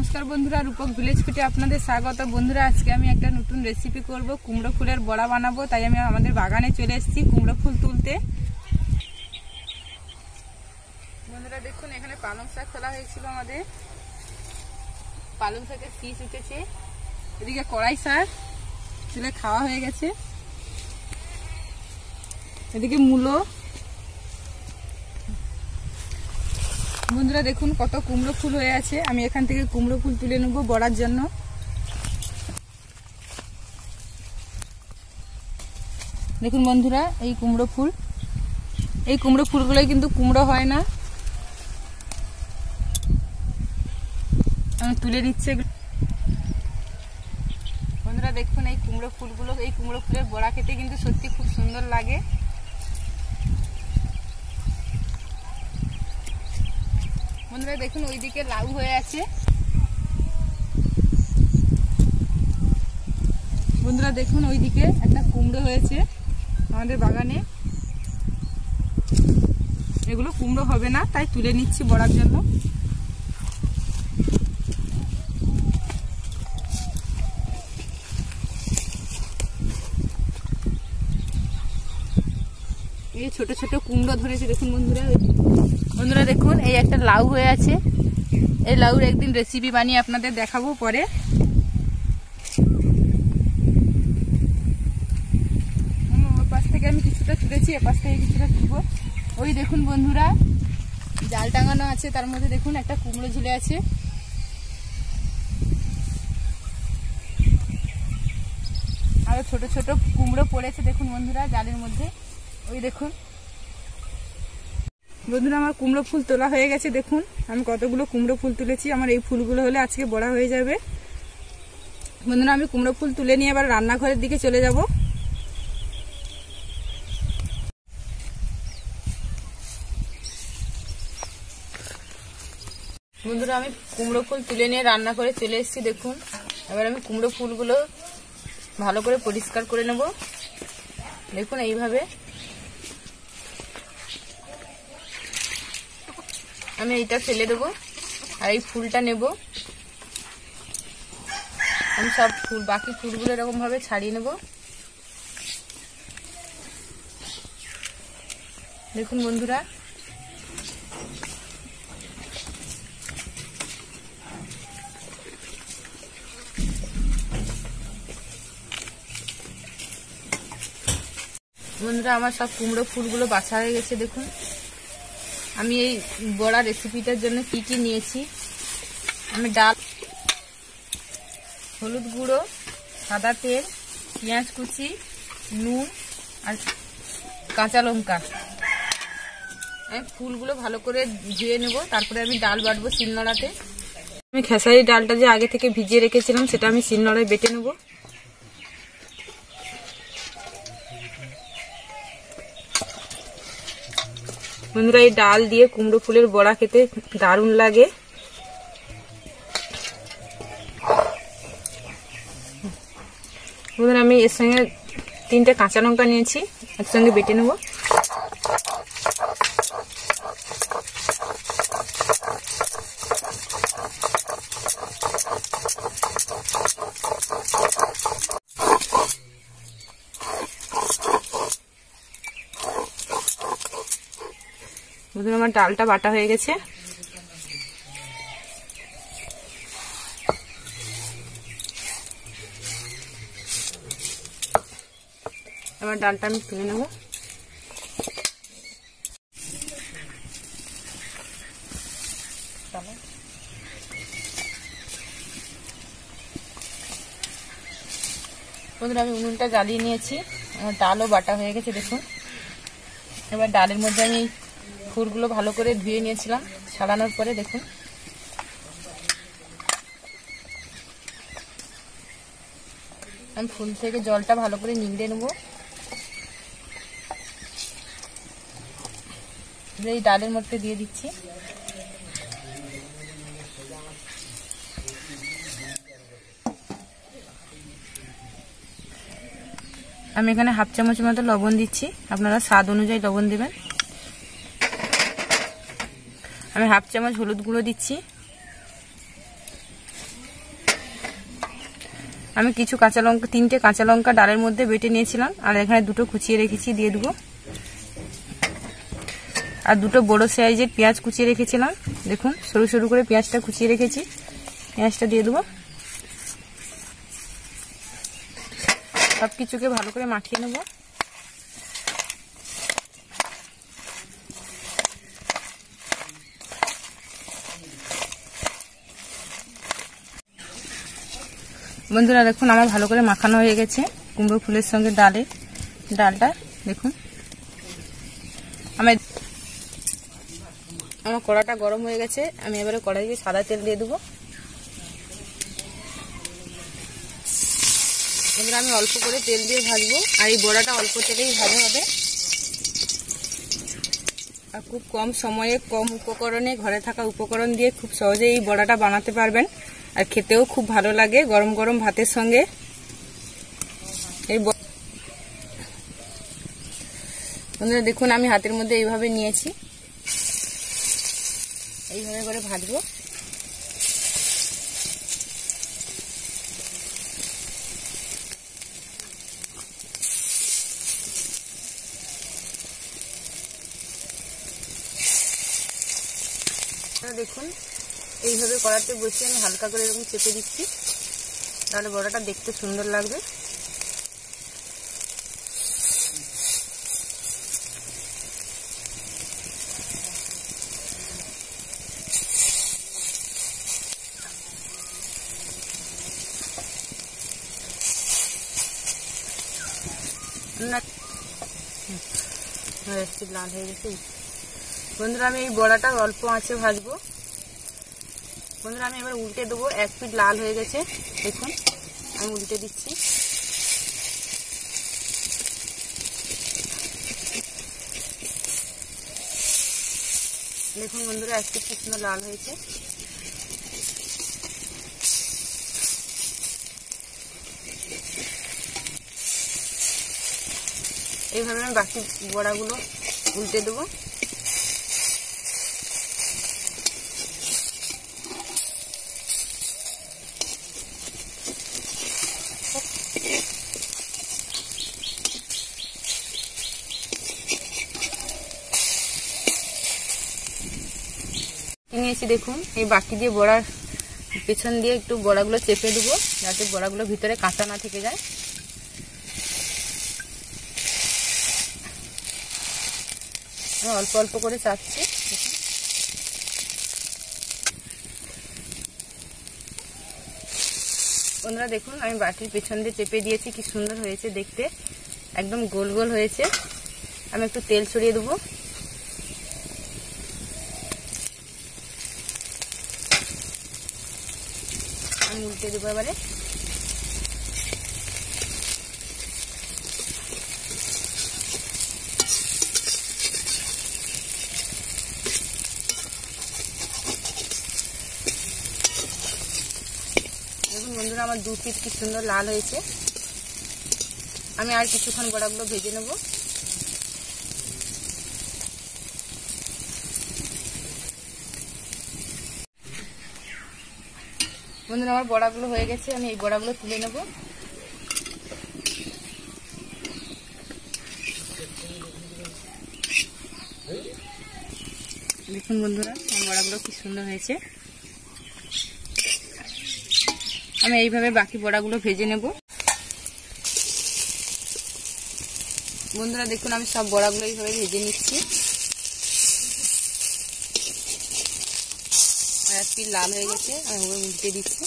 নমস্কার বন্ধুরা, রূপক ভিলেজ ফুটে আপনাদের স্বাগত। বন্ধুরা, আজকে আমি একটা নতুন রেসিপি করব। কুমড়ো ফুলের বড়া বানাবো, তাই আমি আমাদের বাগানে চলে এসেছি কুমড়ো ফুল তুলতে। বন্ধুরা, দেখুন, এখানে পালং শাক তোলা হয়েছিল আমাদের। পালং শাকের শীষ উঠেছে। এদিকে কড়াই শাক তুলে খাওয়া হয়ে গেছে। এদিকে মূলো বন্ধুরা দেখুন কত কুমড়ো ফুল হয়ে আছে। আমি এখান থেকে কুমড়ো ফুল তুলে নেব বড়ার জন্য। দেখুন বন্ধুরা, এই কুমড়ো ফুল। এই কুমড়ো ফুলগুলোই কিন্তু কুমড়ো হয় না। আমি তুলে নিচ্ছে বন্ধুরা দেখুন এই কুমড়ো ফুলগুলো, এই কুমড়ো ফুলের বড়া খেতে কিন্তু সত্যি খুব সুন্দর লাগে। বন্ধুরা, দেখুন, ওইদিকে লাউ হয়ে আছে। বন্ধুরা, দেখুন, ওইদিকে একটা কুমড়ো হয়েছে আমাদের বাগানে। এগুলো কুমড়ো হবে না, তাই তুলে নিচ্ছি বড়ার জন্য। এই ছোট ছোট কুমড়ো ধরেছে, দেখুন বন্ধুরা বন্ধুরা দেখুন, এই একটা লাউ হয়ে আছে। এই লাউর একদিন রেসিপি বানিয়ে আপনাদের দেখাবো পরে। পাশ থেকে আমি কিছুটা তুলেছি এ পাশ থেকে কিছুটা তুলবো। ওই দেখুন বন্ধুরা, জাল টাঙানো আছে, তার মধ্যে দেখুন একটা কুমড়ো ঝুলে আছে। আরও ছোট ছোট কুমড়ো পড়েছে, দেখুন বন্ধুরা, জালের মধ্যে। ওই দেখুন। বন্ধুরা, আমার কুমড়ো ফুল তোলা হয়ে গেছে, দেখুন। আমি কতগুলো কুমড়ো ফুল তুলেছি। আমার এই ফুলগুলো হলে আজকে বড়া হয়ে যাবে। বন্ধুরা, আমি কুমড়ো ফুল তুলে নিয়ে এবার রান্নাঘরের দিকে চলে যাব। বন্ধুরা, আমি কুমড়ো ফুল তুলে নিয়ে রান্না করে চলে এসেছি, দেখুন। এবার আমি কুমড়ো ফুলগুলো ভালো করে পরিষ্কার করে নেব। দেখুন, এইভাবে আমি এইটা ফেলে দেবো আর এই ফুলটা নেব। আমি সব ফুল, বাকি ফুলগুলো এরকম ভাবে ছাড়িয়ে নেব। দেখুন বন্ধুরা। বন্ধুরা, আমার সব কুমড়ো ফুলগুলো বাছা হয়ে গেছে, দেখুন। আমি এই বড়া রেসিপিটার জন্য কি কি নিয়েছি? আমি ডাল, হলুদ গুঁড়ো, সাদা তেল, পেঁয়াজ কুচি, নুন আর কাঁচা লঙ্কা। আমি ফুলগুলো ভালো করে ধুয়ে নেব, তারপরে আমি ডাল বাটবো শিলনোড়াতে। আমি খেসারি ডালটা যে আগে থেকে ভিজিয়ে রেখেছিলাম, সেটা আমি শিলনোড়ায় বেটে নেব। বন্ধুরা এই ডাল দিয়ে কুমড়ো ফুলের বড়া খেতে দারুণ লাগে। বন্ধুরা আমি এর সঙ্গে তিনটে কাঁচা লঙ্কা নিয়েছি, একসঙ্গে বেটে নেব। বন্ধুরা আমার ডালটা বাটা হয়ে গেছে। এবার ডালটা আমি তুলে নেব। বন্ধুরা, আমি উনুনটা জ্বালিয়ে নিয়েছি। আমার ডালও বাটা হয়ে গেছে, দেখুন। এবার ডালের মধ্যে আমি ফুলগুলো ভালো করে ধুয়ে নিয়েছিলাম ছাড়ানোর পরে দেখুন। আমি ফুল থেকে জলটা ভালো করে নিংড়ে নেব। এই ডালের মধ্যে দিয়ে দিচ্ছি। আমি এখানে হাফ চামচ মতো লবণ দিচ্ছি। আপনারা স্বাদ অনুযায়ী লবণ দেবেন। আমি হাফ চামচ হলুদ গুঁড়ো দিচ্ছি। আমি কিছু কাঁচা লঙ্কা, তিনটে কাঁচা লঙ্কা ডালের মধ্যে বেটে নিয়েছিলাম, আর এখানে দুটো কুচিয়ে রেখেছি, দিয়ে দেবো। আর দুটো বড় সাইজের পেঁয়াজ কুচিয়ে রেখেছিলাম, দেখুন, সরু সরু করে পেঁয়াজটা কুচিয়ে রেখেছি, পেঁয়াজটা দিয়ে দেবো। সব কিছুকে ভালো করে মাখিয়ে নেব। বন্ধুরা দেখুন, আমার ভালো করে মাখানো হয়ে গেছে কুমড়ো ফুলের সঙ্গে ডালে। ডালটা দেখুন। আমার আমার কড়াটা গরম হয়ে গেছে। আমি এবারে কড়াইয়ে সাদা তেল দিয়ে দেবো। এবার আমি অল্প করে তেল দিয়ে ভাজবো। আর এই বড়াটা অল্প তেলেই ভালো হবে। আর খুব কম সময়ে, কম উপকরণে, ঘরে থাকা উপকরণ দিয়ে খুব সহজে এই বড়াটা বানাতে পারবেন। আর খেতেও খুব ভালো লাগে গরম গরম ভাতের সঙ্গে। বন্ধুরা, দেখুন, আমি হাতের মধ্যে এইভাবে নিয়েছি। এইভাবে করে ভাজবো। দেখুন এইভাবে কড়াতে বসিয়ে আমি হালকা করে এরকম চেপে দিচ্ছি। তাহলে বড়াটা দেখতে সুন্দর লাগবে। একটু লাল হয়ে গেছে। বন্ধুরা, আমি এই বড়াটা অল্প আঁচে ভাজবো। বন্ধুরা, আমি এবার উল্টে দেবো। এক পিট লাল হয়ে গেছে। দেখুন, আমি উল্টে দিচ্ছি। দেখুন বন্ধুরা, এক পিট কি লাল হয়েছে। এইভাবে আমি বাকি বড়াগুলো উল্টে দেবো। নিয়েছি দেখুন, এই বাকি দিয়ে বড়ার পেছন দিয়ে একটু বড়াগুলো চেপে দেবো, যাতে বড়াগুলো ভিতরে কাঁচা না থেকে যায়। অল্প অল্প করে চাচ্ছি। বন্ধুরা দেখুন, আমি বাটির পেছন দিয়ে চেপে দিয়েছি, কি সুন্দর হয়েছে দেখতে। একদম গোল গোল হয়েছে। আমি একটু তেল ছড়িয়ে দেবো। উল্টে দেবো এবারে। দেখুন বন্ধুরা, আমার দু পিস কি সুন্দর লাল হয়েছে। আমি আর কিছুক্ষণ বড়াগুলো ভেজে নেব। বন্ধুরা, আমার বড়াগুলো হয়ে গেছে, আমি এই বড়াগুলো তুলে নেব। দেখুন বন্ধুরা, আমার বড়াগুলো কি সুন্দর হয়েছে। আমি এইভাবে বাকি বড়াগুলো ভেজে নেব। বন্ধুরা, দেখুন, আমি সব বড়াগুলো এইভাবে ভেজে নিচ্ছি। এক পিস লাল হয়ে গেছে আমি উল্টে দিচ্ছি।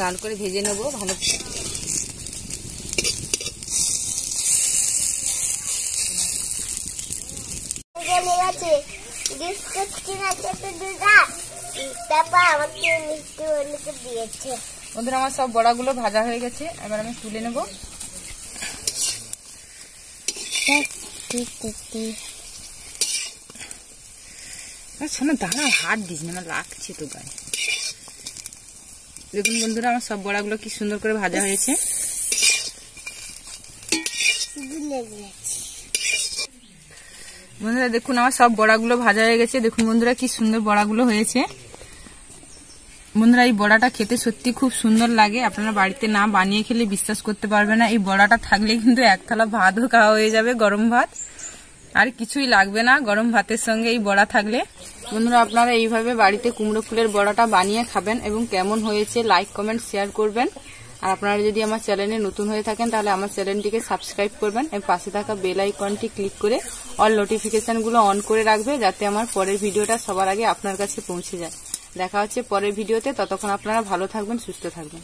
লাল করে ভেজে নেব, ভালো বিস্কুট কিনা খেতে দিদা তারপর আমাকে মিষ্টি দিয়েছে। বন্ধুরা, আমার সব বড়াগুলো ভাজা হয়ে গেছে। এবার আমি তুলে নেব। শোনো, দাঁড়া, হাত দিস না লাগছে তো গায়ে। দেখুন বন্ধুরা, আমার সব বড়াগুলো কি সুন্দর করে ভাজা হয়েছে। বন্ধুরা, দেখুন, আমার সব বড়াগুলো ভাজা হয়ে গেছে। দেখুন বন্ধুরা, কি সুন্দর বড়াগুলো হয়েছে। বন্ধুরা, এই বড়াটা খেতে সত্যি খুব সুন্দর লাগে। আপনারা বাড়িতে না বানিয়ে খেলে বিশ্বাস করতে পারবে না। এই বড়াটা থাকলে কিন্তু এক থালা ভাতও খাওয়া হয়ে যাবে, গরম ভাত। আর কিছুই লাগবে না গরম ভাতের সঙ্গে এই বড়া থাকলে। বন্ধুরা, আপনারা এইভাবে বাড়িতে কুমড়ো ফুলের বড়াটা বানিয়ে খাবেন এবং কেমন হয়েছে লাইক, কমেন্ট, শেয়ার করবেন। আর আপনারা যদি আমার চ্যানেলে নতুন হয়ে থাকেন, তাহলে আমার চ্যানেলটিকে সাবস্ক্রাইব করবেন। এবং পাশে থাকা বেল আইকনটি ক্লিক করে অল নোটিফিকেশনগুলো অন করে রাখবে, যাতে আমার পরের ভিডিওটা সবার আগে আপনার কাছে পৌঁছে যায়। দেখা হচ্ছে পরের ভিডিওতে। ততক্ষণ আপনারা ভালো থাকবেন সুস্থ থাকবেন।